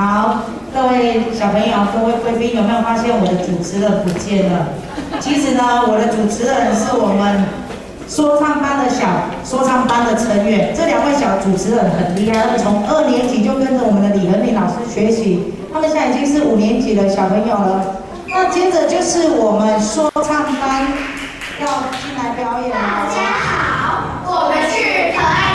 好，各位小朋友，各位贵宾，有没有发现我的主持人不见了？其实呢，我的主持人是我们说唱班的小说唱班的成员。这两位小主持人很厉害，从二年级就跟着我们的李和敏老师学习，他们现在已经是五年级的小朋友了。那接着就是我们说唱班要进来表演了。大家好，我们是可爱。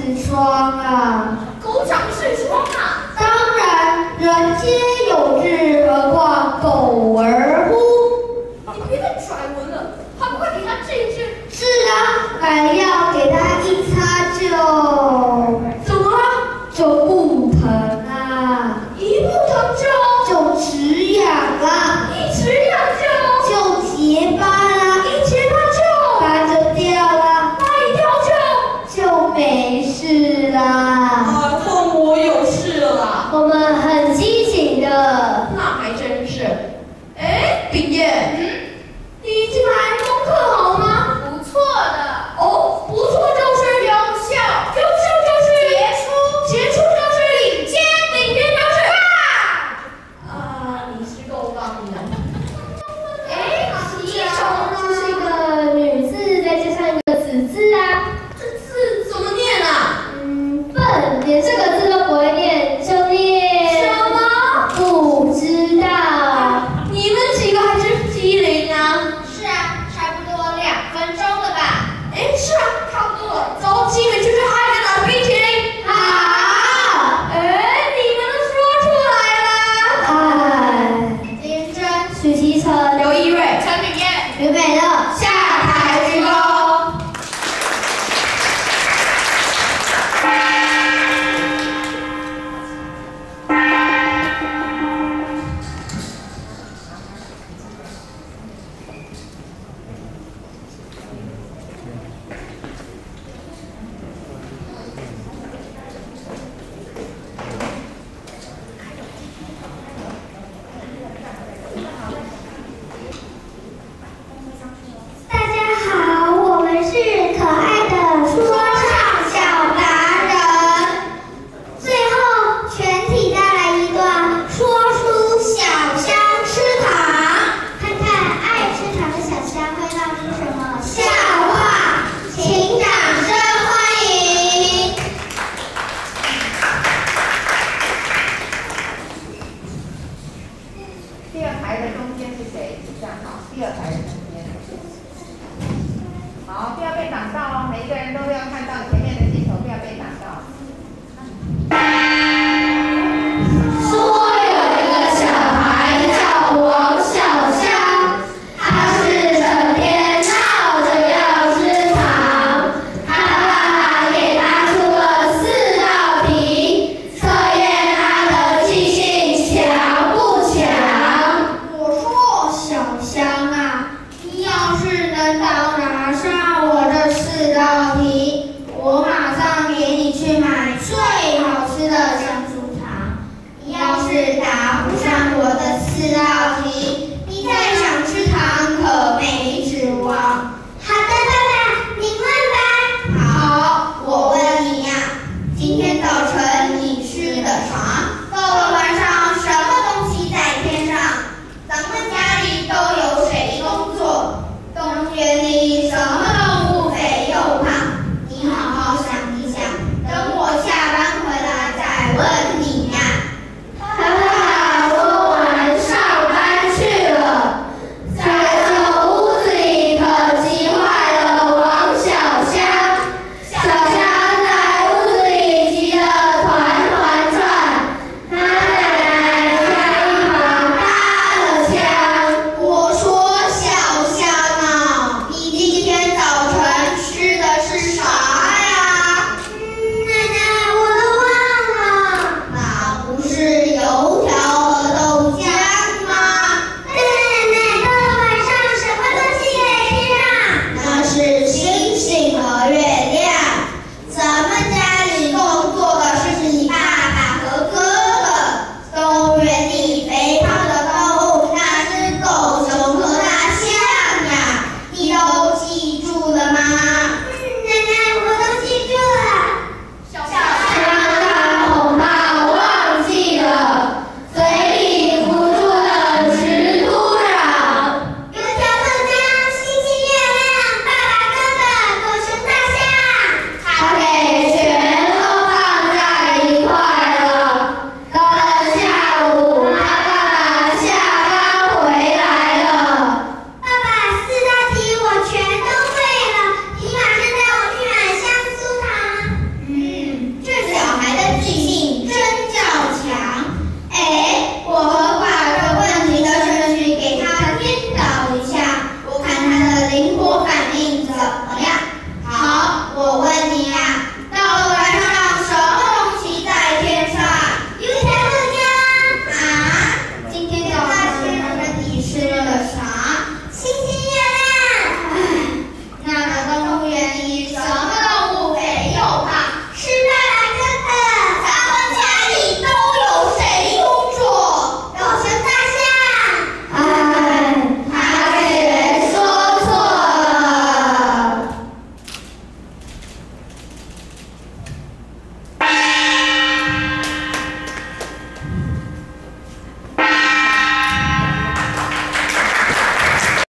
是双啊，狗掌是双啊，当然，人间。炳燕，刘美乐，下每一个人都要